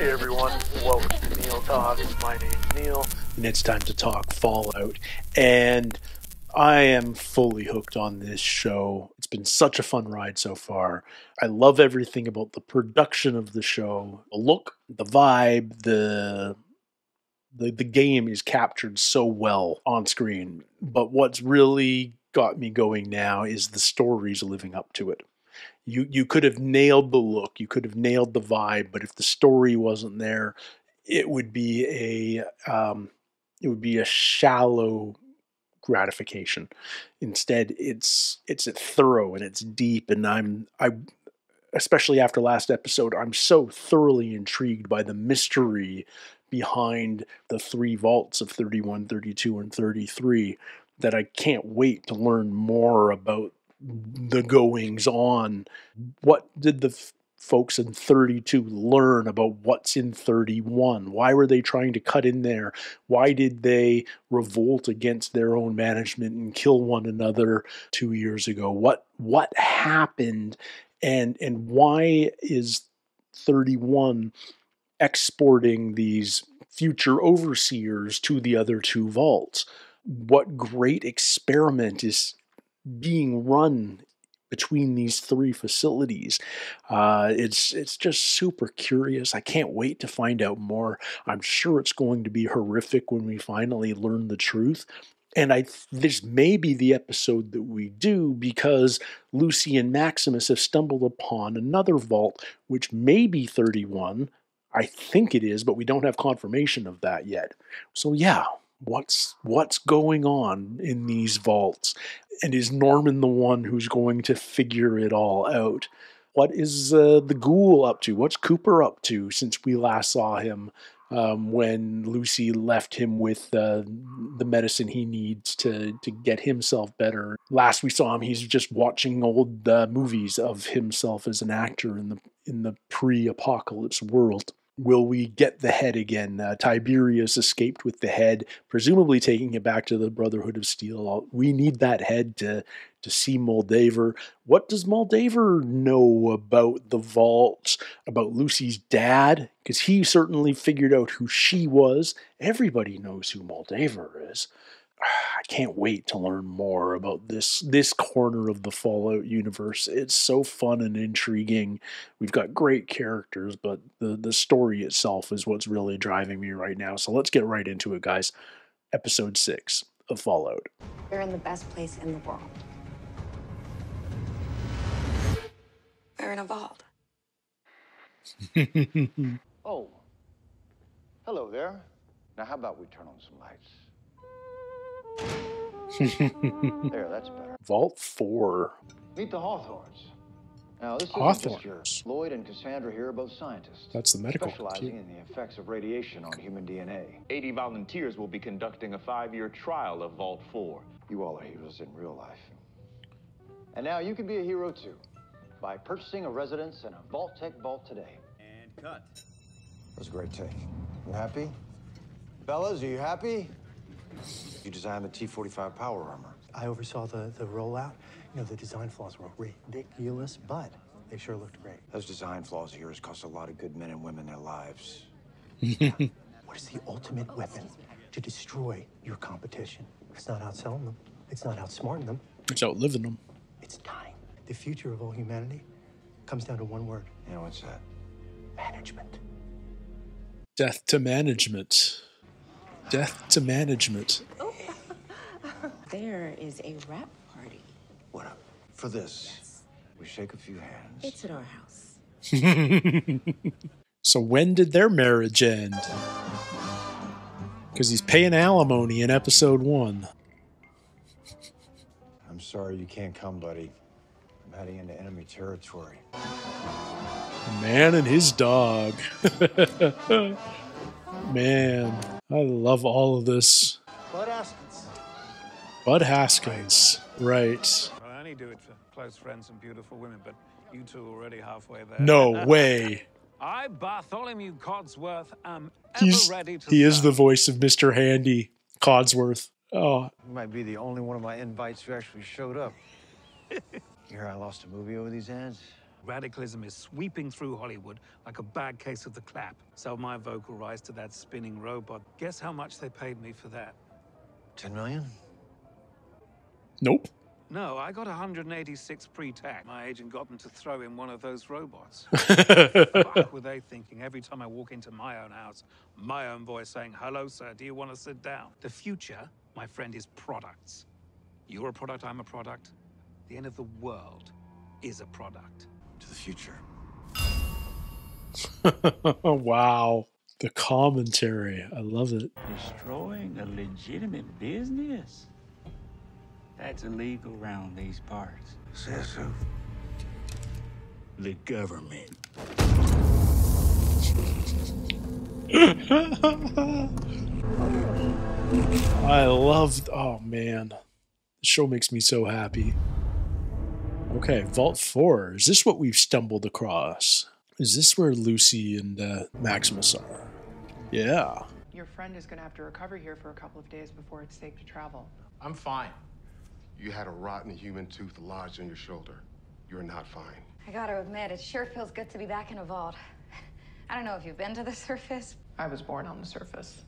Hey everyone, welcome to Neil Talk. My name's Neil, and it's time to talk Fallout. And I am fully hooked on this show. It's been such a fun ride so far. I love everything about the production of the show, the look, the vibe, the the, the game is captured so well on screen. But what's really got me going now is the stories living up to it. You you could have nailed the look, you could have nailed the vibe, but if the story wasn't there, it would be a um, it would be a shallow gratification. Instead, it's it's thorough and it's deep, and I'm I especially after last episode, I'm so thoroughly intrigued by the mystery behind the three vaults of 31, 32, and 33 that I can't wait to learn more about the goings on. What did the f- folks in 32 learn about what's in 31? Why were they trying to cut in there? Why did they revolt against their own management and kill one another 2 years ago? What what happened and and why is 31 exporting these future overseers to the other two vaults? What great experiment is being run between these three facilities. Uh, it's it's just super curious. I can't wait to find out more. I'm sure it's going to be horrific when we finally learn the truth. And I this may be the episode that we do because Lucy and Maximus have stumbled upon another vault, which may be 31. I think it is, but we don't have confirmation of that yet. So yeah, what's what's going on in these vaults and is norman the one who's going to figure it all out? What is uh, the ghoul up to? What's cooper up to since we last saw him um, when lucy left him with uh, the medicine he needs to to get himself better? Last we saw him he's just watching old uh, movies of himself as an actor in the in the pre-apocalypse world will we get the head again? Uh, Tiberius escaped with the head, presumably taking it back to the Brotherhood of Steel. We need that head to to see Moldaver. What does Moldaver know about the vault, about Lucy's dad? Because he certainly figured out who she was. Everybody knows who Moldaver is. I can't wait to learn more about this this corner of the Fallout universe. It's so fun and intriguing. We've got great characters, but the the story itself is what's really driving me right now. So let's get right into it, guys. Episode 6 of Fallout. We're in the best place in the world. We're in a vault. oh. Hello there. Now how about we turn on some lights? there, that's better. Vault 4. Meet the Hawthorns. Now, this is Hawthorns. Lloyd and Cassandra here are both scientists. That's the medical Specializing in the effects of radiation on human DNA. 80 volunteers will be conducting a five-year trial of Vault 4. You all are heroes in real life. And now you can be a hero too by purchasing a residence in a Vault-Tec vault today. And cut. That was a great take. You happy? Fellas, are you happy? You designed the T-45 power armor. I oversaw the, the rollout. You know, the design flaws were ridiculous, but they sure looked great. Those design flaws of yours cost a lot of good men and women their lives. what is the ultimate oh, weapon to destroy your competition? It's not outselling them. It's not outsmarting them. It's outliving them. It's time. The future of all humanity comes down to one word. Yeah, what's that? Management. Death to management. Death to management. There is a rap party. What up? For this, we shake a few hands. It's at our house. so when did their marriage end? Because he's paying alimony in episode one. I'm sorry you can't come, buddy. I'm heading into enemy territory. A man and his dog. Man, I love all of this. Bud Askins. Bud Askins, right. Well, I only do it for close friends and beautiful women, but you two are already halfway there. No way. I, Bartholomew Codsworth, am ever He's, ready to he is the voice of Mr. Handy, Codsworth. Oh, You might be the only one of my invites who actually showed up. Here, I lost a movie over these ads. Radicalism is sweeping through Hollywood like a bad case of the clap. So my vocal rise to that spinning robot. Guess how much they paid me for that? 10 million? Nope. No, I got 186 pre-tax. My agent got them to throw in one of those robots. Fuck were they thinking every time I walk into my own house, my own voice saying, Hello, sir, do you want to sit down? The future, my friend, is products. You're a product, I'm a product. The end of the world is a product. To the future. wow. The commentary. I love it. Destroying a legitimate business? That's illegal around these parts. Says who? The government. I love. Oh man, the show makes me so happy. Okay, Vault Four. Is this what we've stumbled across? Is this where Lucy and uh, Maximus are? Yeah. Your friend is going to have to recover here for a couple of days before it's safe to travel. I'm fine. You had a rotten human tooth lodged in your shoulder. You're not fine. I gotta admit, it sure feels good to be back in a vault. I don't know if you've been to the surface. I was born on the surface.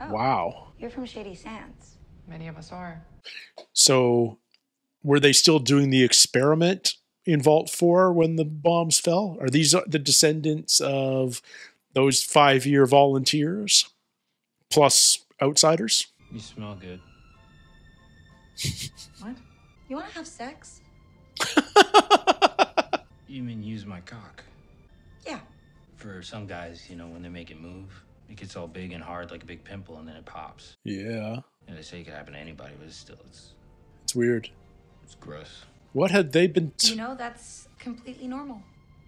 Oh, Wow. You're from Shady Sands. Many of us are. So, were they still doing the experiment in Vault 4 when the bombs fell? Are these uh, the descendants of those five year volunteers plus outsiders? You smell good. What? You wanna have sex? You mean use my cock? Yeah. For some guys, you know, when they make it move, it gets all big and hard like a big pimple and then it pops. Yeah, And they say it could happen to anybody, but it's still, it's, it's weird. It's gross. What had they been? You know, that's completely normal.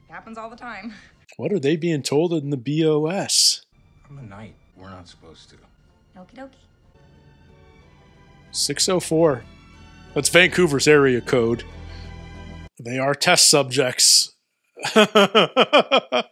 It happens all the time. what are they being told in the BOS? I'm a knight. We're not supposed to. Okie dokie. 604. That's Vancouver's area code. They are test subjects. ah.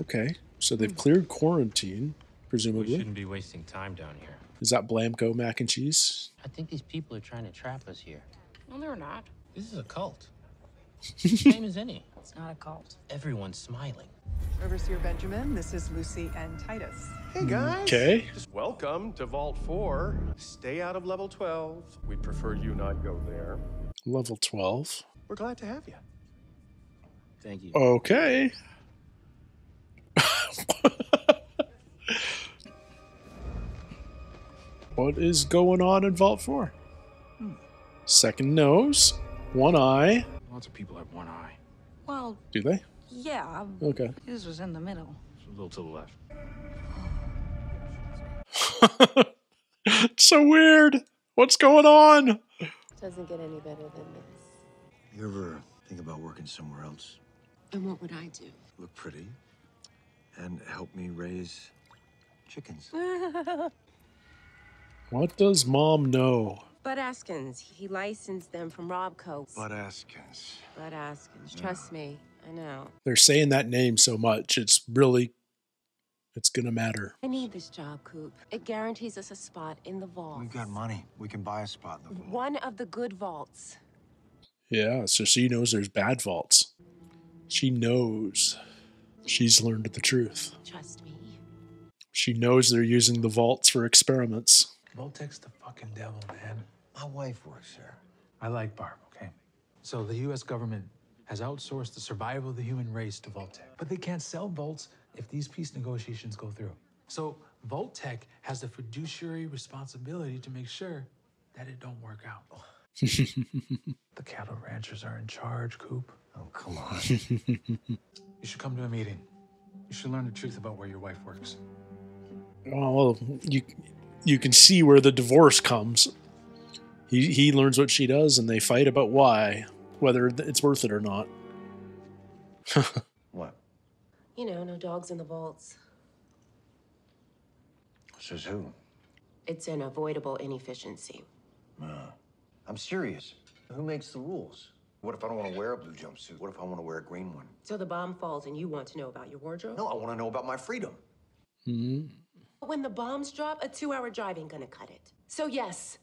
Okay, so they've cleared quarantine, presumably. We presumably. shouldn't be wasting time down here. Is that Blamco mac and cheese? I think these people are trying to trap us here. No, they're not. This is a cult. Same as any. It's not a cult. Everyone's smiling. Overseer Benjamin, this is Lucy and Titus. Hey guys. Okay. Welcome to Vault 4. Stay out of level 12. We'd prefer you not go there. Level 12. We're glad to have you. Thank you. Okay. what is going on in Vault 4? Second nose, one eye. Lots of people have one eye. Well, Do they? yeah. Okay. His was in the middle. It's a little to the left. so weird. What's going on? It Doesn't get any better than this. You ever think about working somewhere else? And what would I do? Look pretty. And help me raise chickens. What does mom know? Bud Askins. He licensed them from Robco. Bud Askins. Bud Askins. Trust me. I know. They're saying that name so much, it's really it's gonna matter. I need this job, Coop. It guarantees us a spot in the vault. We've got money. We can buy a spot in the vault. One of the good vaults. Yeah, so she knows there's bad vaults. She knows. She's learned the truth. Trust me. She knows they're using the vaults for experiments. Vault-Tec's the fucking devil, man. My wife works there. I like Barb, okay? So the US government has outsourced the survival of the human race to Vault-Tec. But they can't sell Volts if these peace negotiations go through. So Vault-Tec has the fiduciary responsibility to make sure that it don't work out. the cattle ranchers are in charge, Coop. Oh, come on. You should come to a meeting. You should learn the truth about where your wife works. Well, you you can see where the divorce comes. He he learns what she does, and they fight about why, whether it's worth it or not. what? You know, no dogs in the vaults. Says who? It's an avoidable inefficiency. Uh, I'm serious. Who makes the rules? What if I don't want to wear a blue jumpsuit? What if I want to wear a green one? So the bomb falls and you want to know about your wardrobe? No, I want to know about my freedom. hmm When the bombs drop, a two hour drive ain't gonna cut it. So, yes,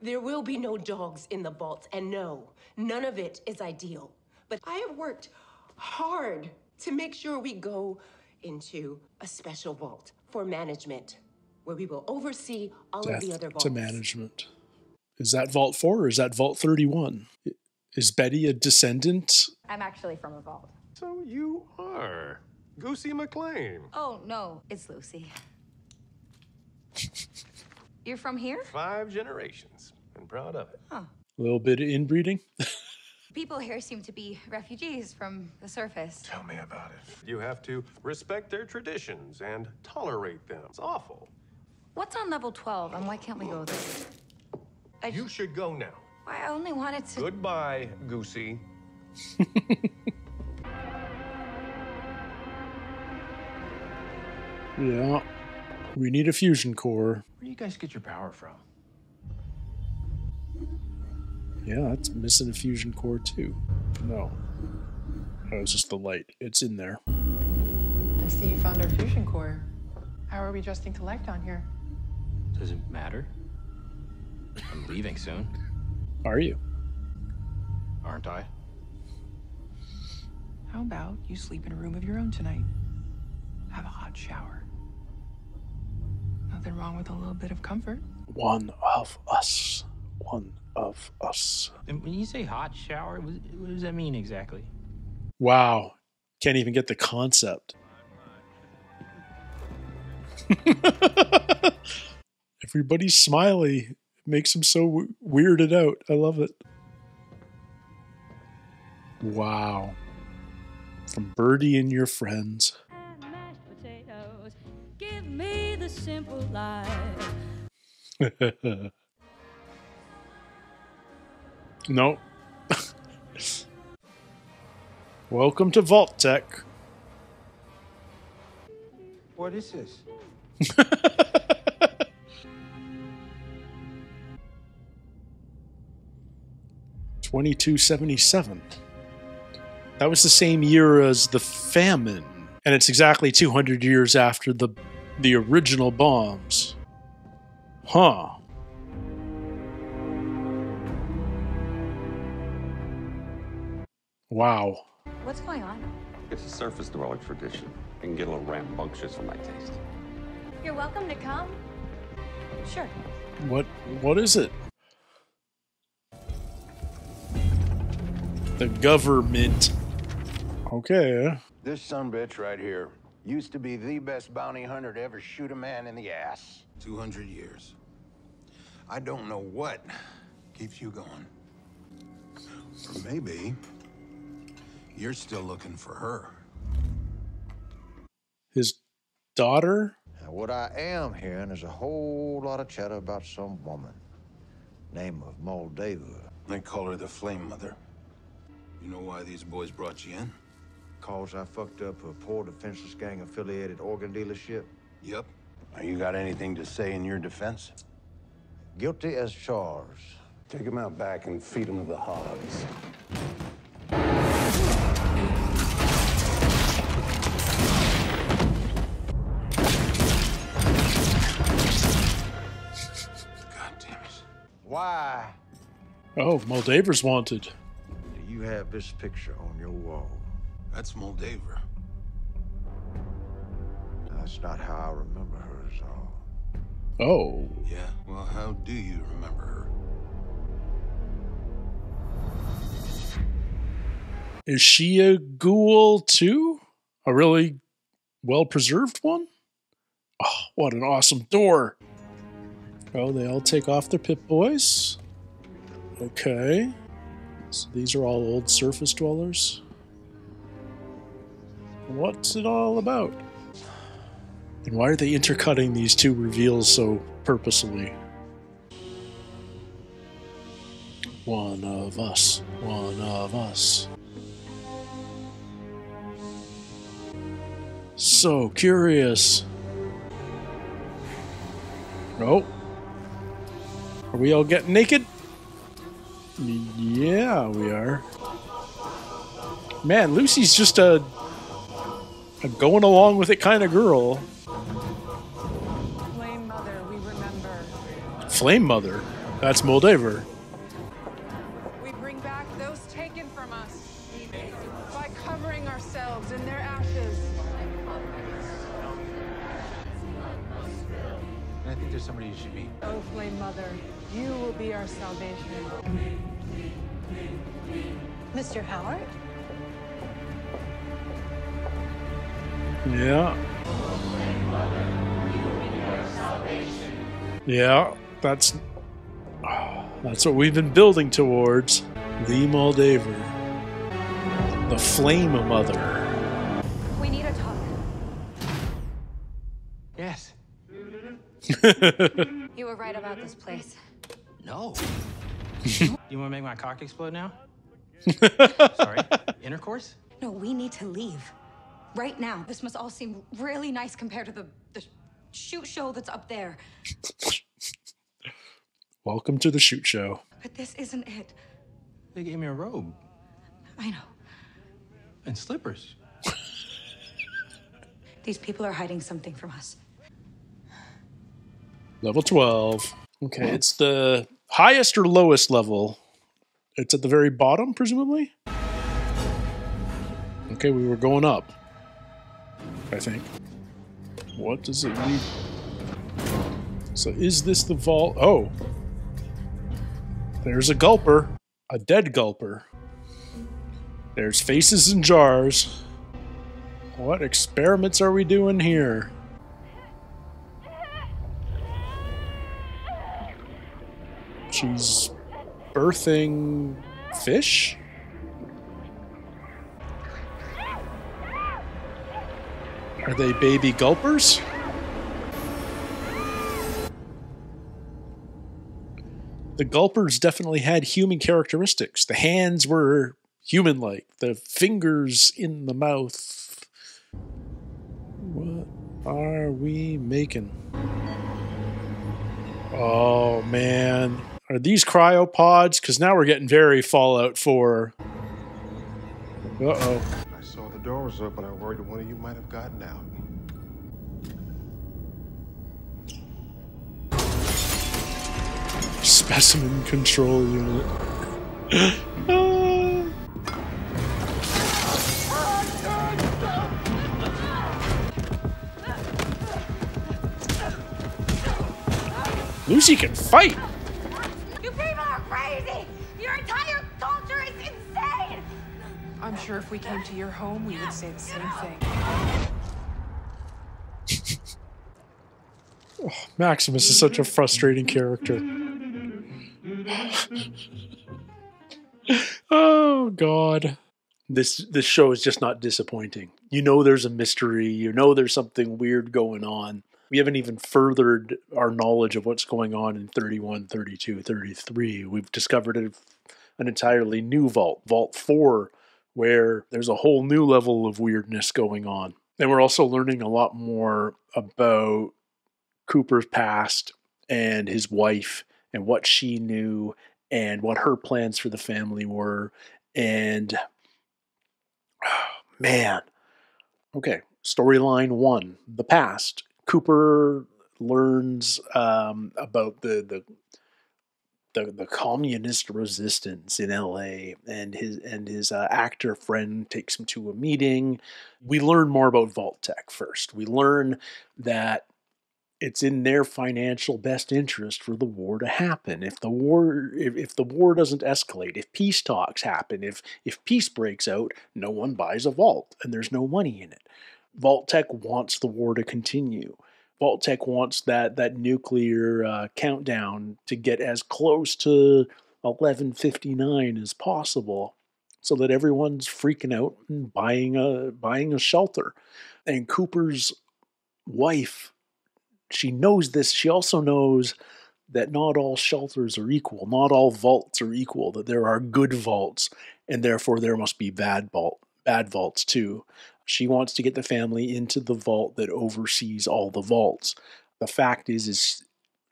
There will be no dogs in the vaults, and no, none of it is ideal. But I have worked hard to make sure we go into a special vault for management, where we will oversee all of the other vaults. to management. Is that Vault 4 or is that Vault 31? Is Betty a descendant? I'm actually from a vault. So you are Goosey MacLean. Oh, no, it's Lucy. You're from here? Five generations, and proud of it. Huh. A little bit of inbreeding? People here seem to be refugees from the surface. Tell me about it. You have to respect their traditions and tolerate them. It's awful. What's on level 12 and why can't we go there? I, You should go now. I only wanted to. Goodbye, Goosey. yeah. We need a fusion core. Where do you guys get your power from? Yeah, that's missing a fusion core too. No. Oh, it's just the light. It's in there. I see you found our fusion core. How are we just in collect on here? Does it matter? I'm leaving soon, Are you? aren't I? How about you sleep in a room of your own tonight? Have a hot shower. Nothing wrong with a little bit of comfort. One of us. One of us. And when you say hot shower, what what does that mean exactly? Wow. Can't even get the concept. Everybody's smiley. It makes them so w- weirded out. I love it. Wow. From Birdie and your friends. Me simple life. no. Welcome to Vault-Tec. What is this? Twenty-two seventy-seven. That was the same year as the famine, and it's exactly two hundred years after the the original bombs. Huh. Wow. What's going on? It's a surface dweller tradition. It can get a little rambunctious for my taste. You're welcome to come. Sure. What what is it? The government. Okay. This son bitch right here used to be the best bounty hunter to ever shoot a man in the ass. 200 years. I don't know what keeps you going. Or maybe you're still looking for her. His daughter? Now, what I am hearing is a whole lot of chatter about some woman. Name of Moldaver. They call her the Flame Mother. You know why these boys brought you in? Cause I fucked up a poor defenseless gang affiliated organ dealership. Yep. Now, you got anything to say in your defense? Guilty as charged. Take him out back and feed him to the hogs. Why Oh, Moldaver's wanted. do you have this picture on your wall? That's Moldaver. That's not how I remember her at all. Oh. Yeah, well, how do you remember her? Is she a ghoul too? A really well preserved one? Oh, what an awesome door. Oh, they all take off their Pip Boys. Okay. So these are all old surface dwellers. What's it all about? And why are they intercutting these two reveals so purposely? One of us. One of us. So curious. Oh. Are we all getting naked? Yeah, we are. Man, Lucy's just a, a going along with it kind of girl. Flame Mother, we remember. Flame Mother. That's Moldaver. That's that's what we've been building towards. The Moldaver. The Flame of Mother. We need a talk. Yes. You were right about this place. No. you want to make my cock explode now? Sorry. Intercourse? No, we need to leave. Right now. This must all seem really nice compared to the, the shoot show that's up there. Welcome to the shoot show. But this isn't it. They gave me a robe I know. and slippers. These people are hiding something from us. Level 12. Okay, it's the highest or lowest level. It's at the very bottom, presumably? Okay, we were going up. I think. What does it mean? So is this the vault? Oh. There's a gulper. A dead gulper. There's faces in jars. What experiments are we doing here? She's birthing fish? Are they baby gulpers? The gulpers definitely had human characteristics. The hands were human like, the fingers in the mouth. What are we making? Oh man. Are these cryopods? Because now we're getting very Fallout 4. Uh oh. I saw the door was open. I worried one of you might have gotten out. Specimen control unit. Lucy can fight. You people are crazy! Your entire culture is insane! I'm sure if we came to your home, we would say the same thing. Oh, Maximus is such a frustrating character. God. This this show is just not disappointing. You know there's a mystery, you know there's something weird going on. We haven't even furthered our knowledge of what's going on in 31, 32, 33. We've discovered an entirely new vault, Vault 4, where there's a whole new level of weirdness going on. And we're also learning a lot more about Cooper's past and his wife and what she knew and what her plans for the family were. And man, okay, storyline one the past. Cooper learns um, about the, the the the communist resistance in L.A. and his and his uh, actor friend takes him to a meeting. We learn more about Vault-Tec first. We learn that it's in their financial best interest for the war to happen. If the war if, if the war doesn't escalate, if peace talks happen, if if peace breaks out, no one buys a vault and there's no money in it. Vault-Tec wants the war to continue. Vault-Tec wants that that nuclear uh, countdown to get as close to 1159 as possible so that everyone's freaking out and buying a buying a shelter. And Cooper's wife, she knows this. She also knows that not all shelters are equal. Not all vaults are equal. That there are good vaults, and therefore there must be bad vault bad vaults too. She wants to get the family into the vault that oversees all the vaults. The fact is, is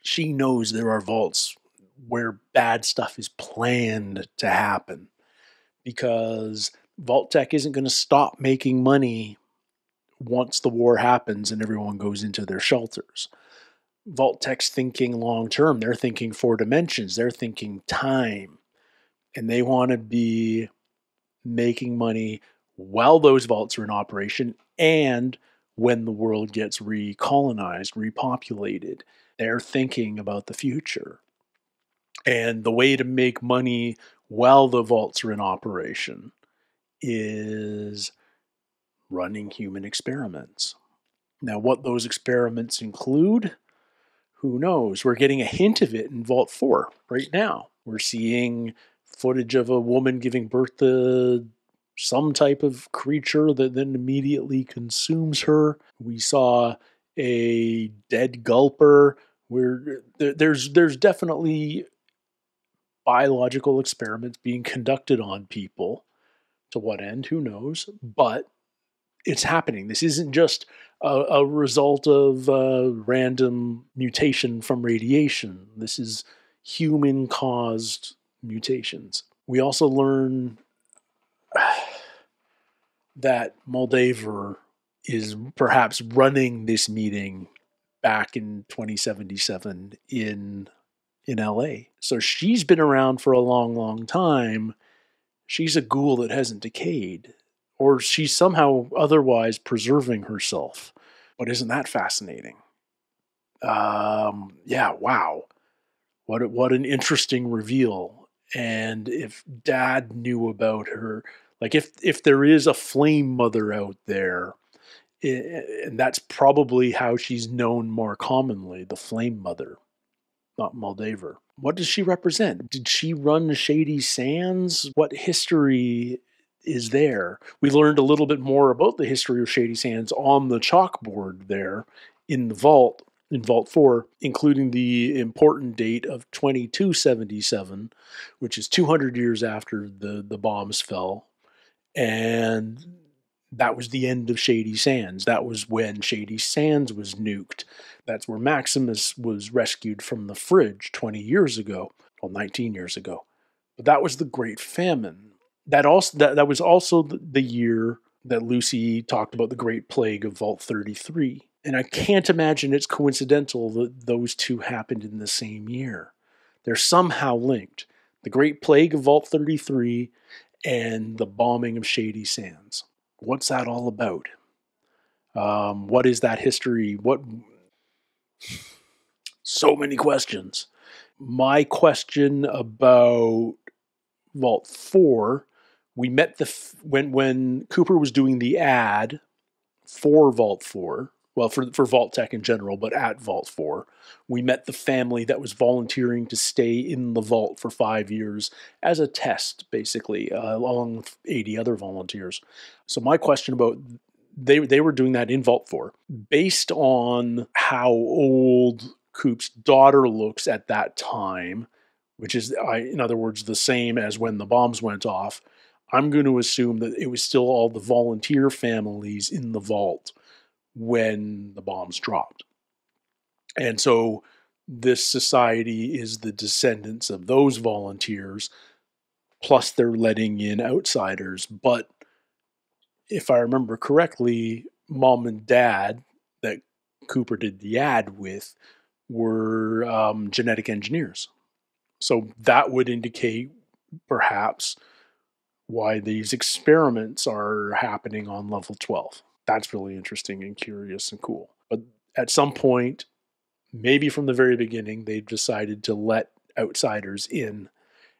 she knows there are vaults where bad stuff is planned to happen because Vault-Tec isn't going to stop making money once the war happens and everyone goes into their shelters. Vault-Tec's thinking long term. They're thinking four dimensions. They're thinking time. And they want to be making money while those vaults are in operation and when the world gets recolonized, repopulated. They're thinking about the future. And the way to make money while the vaults are in operation is running human experiments. Now, what those experiments include, who knows? We're getting a hint of it in Vault 4 right now. We're seeing footage of a woman giving birth to some type of creature that then immediately consumes her. We saw a dead gulper. Where there's there's definitely biological experiments being conducted on people. To what end? Who knows? But it's happening. This isn't just a, a result of uh, random mutation from radiation. This is human caused mutations. We also learn that Moldaver is perhaps running this meeting back in 2077 in in LA. So she's been around for a long, long time. She's a ghoul that hasn't decayed, or she's somehow otherwise preserving herself. But isn't that fascinating? Um, yeah, wow. What what an interesting reveal. And if dad knew about her, like if if there is a flame mother out there, and that's probably how she's known more commonly, the flame mother, not Moldaver. What does she represent? Did she run Shady Sands? What history is there? We learned a little bit more about the history of Shady Sands on the chalkboard there in the vault in Vault 4, including the important date of 2277, which is 200 years after the, the bombs fell. And that was the end of Shady Sands. That was when Shady Sands was nuked. That's where Maximus was rescued from the fridge 20 years ago, well, 19 years ago. But that was the Great Famine. That also that, that was also the year that Lucy talked about the Great Plague of Vault 33. And I can't imagine it's coincidental that those two happened in the same year. They're somehow linked. The Great Plague of Vault 33 and the bombing of Shady Sands. What's that all about? Um, what is that history? What? So many questions. My question about Vault 4 we met the when when Cooper was doing the ad for Vault 4 well, for, for Vault-Tec in general, but at Vault 4, we met the family that was volunteering to stay in the vault for five years as a test, basically, uh, along with 80 other volunteers. So, my question about they, they were doing that in Vault 4, based on how old Coop's daughter looks at that time, which is, in other words, the same as when the bombs went off. I'm going to assume that it was still all the volunteer families in the vault when the bombs dropped. And so this society is the descendants of those volunteers, plus they're letting in outsiders. But if I remember correctly, mom and dad that Cooper did the ad with were um, genetic engineers. So that would indicate perhaps why these experiments are happening on level 12 that's really interesting and curious and cool. But at some point, maybe from the very beginning, they decided to let outsiders in.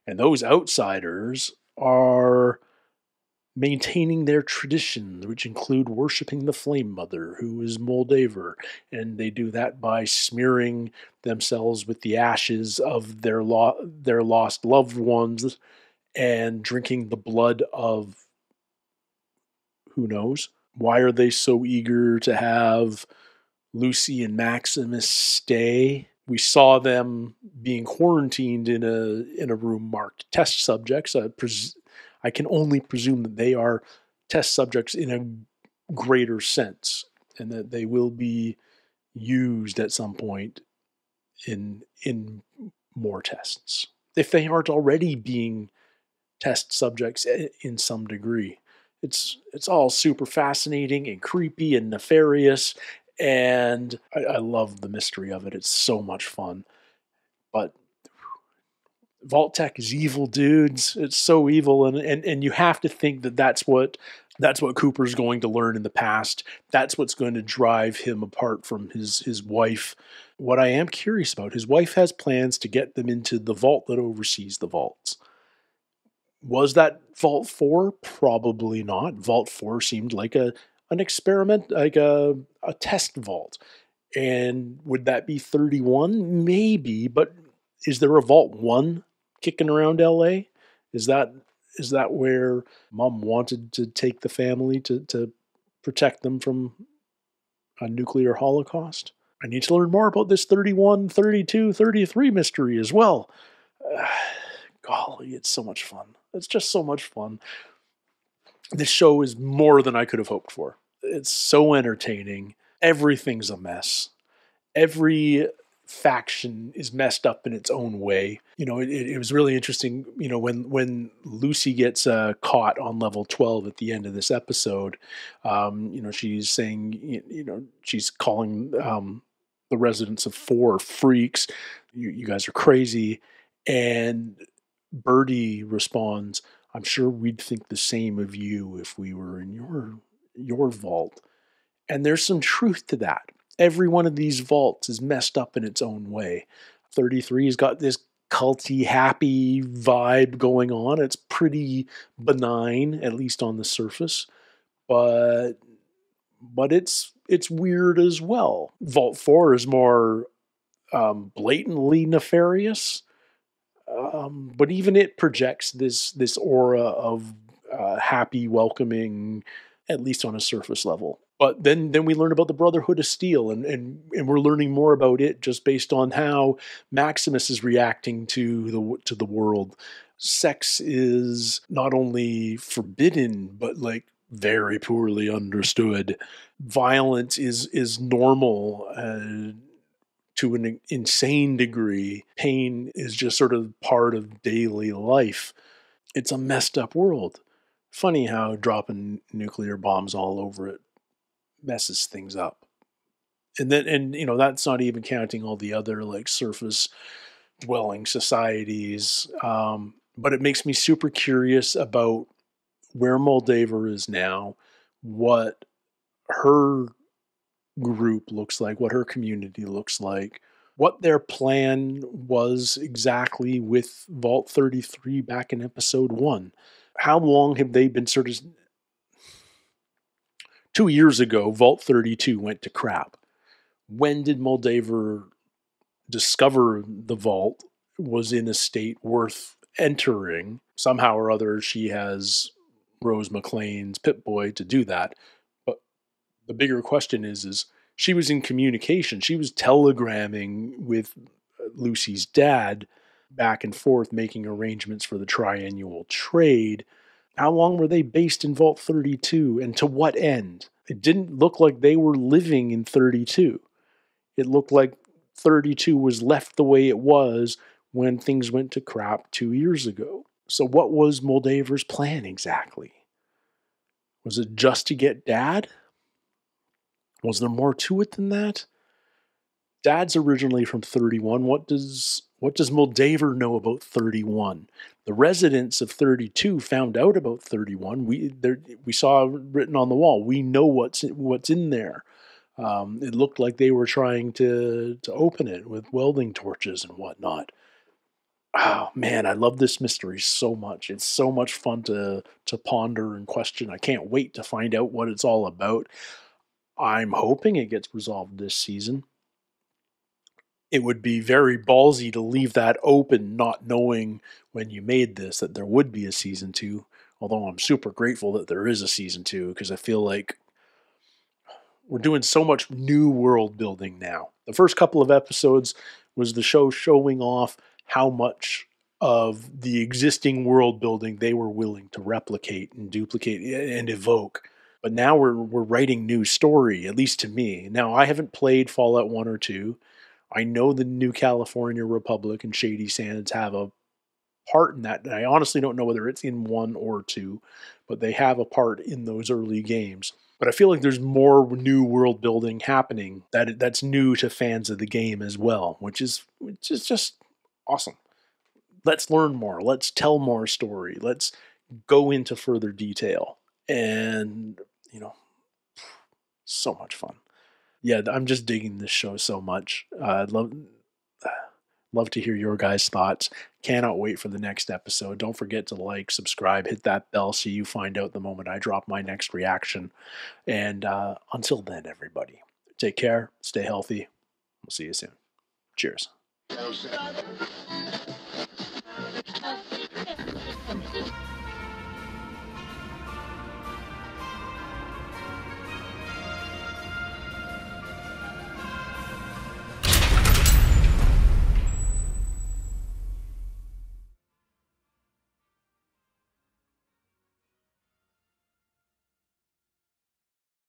And those outsiders are maintaining their traditions, which include worshiping the Flame Mother, who is Moldaver. And they do that by smearing themselves with the ashes of their, lo- their lost loved ones and drinking the blood of who knows why are they so eager to have Lucy and Maximus stay? We saw them being quarantined in a in a room marked test subjects. I, pres- I can only presume that they are test subjects in a greater sense, and that they will be used at some point in in more tests if they aren't already being test subjects in some degree. It's it's all super fascinating and creepy and nefarious And I, I love the mystery of it. It's so much fun. But Vault-Tec is evil, dudes. It's so evil, and and and you have to think that that's what that's what Cooper's going to learn in the past. That's what's going to drive him apart from his his wife. What I am curious about, his wife has plans to get them into the vault that oversees the vaults. Was that Vault 4? Probably not. Vault 4 seemed like a an experiment, like a, a test vault. And would that be 31? Maybe, but is there a Vault 1 kicking around LA? Is that is that where mom wanted to take the family to, to protect them from a nuclear holocaust? I need to learn more about this 31, 32, 33 mystery as well. Uh, golly, it's so much fun. It's just so much fun. This show is more than I could have hoped for. It's so entertaining. Everything's a mess. Every faction is messed up in its own way. You know, it, it was really interesting. You know, when when Lucy gets uh, caught on level twelve at the end of this episode, um, you know, she's saying, you, you know, she's calling um, the residents of four freaks. You, you guys are crazy, and Birdie responds, "I'm sure we'd think the same of you if we were in your your vault." And there's some truth to that every one of these vaults is messed up in its own way. 33's got this culty, happy vibe going on. It's pretty benign, at least on the surface, but but it's it's weird as well. Vault Four is more um, blatantly nefarious, um, but even it projects this this aura of uh, happy, welcoming, at least on a surface level but then then we learn about the Brotherhood of Steel, and and and we're learning more about it just based on how Maximus is reacting to the to the world. Sex is not only forbidden, but like very poorly understood. Violence is is normal. Uh, to an insane degree, pain is just sort of part of daily life. It's a messed up world. Funny how dropping nuclear bombs all over it messes things up. And then, and you know, that's not even counting all the other like surface dwelling societies. Um, but it makes me super curious about where Moldaver is now, what her group looks like, what her community looks like, what their plan was exactly with Vault 33 back in episode one. How long have they been sort of two years ago, Vault 32 went to crap. When did Moldaver discover the vault was in a state worth entering? Somehow or other, she has Rose MacLean's Pip Boy to do that. The bigger question is, is she was in communication. She was telegramming with uh, Lucy's dad back and forth, making arrangements for the triannual trade. How long were they based in Vault 32 and to what end? It didn't look like they were living in 32. It looked like 32 was left the way it was when things went to crap two years ago. So, what was Moldaver's plan exactly? Was it just to get dad? Was there more to it than that? Dad's originally from 31. What does what does Moldaver know about 31? The residents of 32 found out about 31. We there we saw written on the wall. We know what's what's in there. Um, it looked like they were trying to to open it with welding torches and whatnot. Oh man, I love this mystery so much. It's so much fun to to ponder and question. I can't wait to find out what it's all about. I'm hoping it gets resolved this season it would be very ballsy to leave that open, not knowing when you made this that there would be a season two. Although I'm super grateful that there is a season two because I feel like we're doing so much new world building now. The first couple of episodes was the show showing off how much of the existing world building they were willing to replicate and duplicate and evoke. But now we're we're writing new story, at least to me. Now I haven't played Fallout 1 or 2. I know the New California Republic and Shady Sands have a part in that. And I honestly don't know whether it's in one or two, but they have a part in those early games. But I feel like there's more new world building happening that that's new to fans of the game as well, which is which is just awesome. Let's learn more. Let's tell more story. Let's go into further detail. And you know, so much fun. Yeah, I'm just digging this show so much. Uh, I'd love love to hear your guys' thoughts. Cannot wait for the next episode. Don't forget to like, subscribe, hit that bell so you find out the moment I drop my next reaction. And uh, until then, everybody, take care, stay healthy. We'll see you soon. Cheers.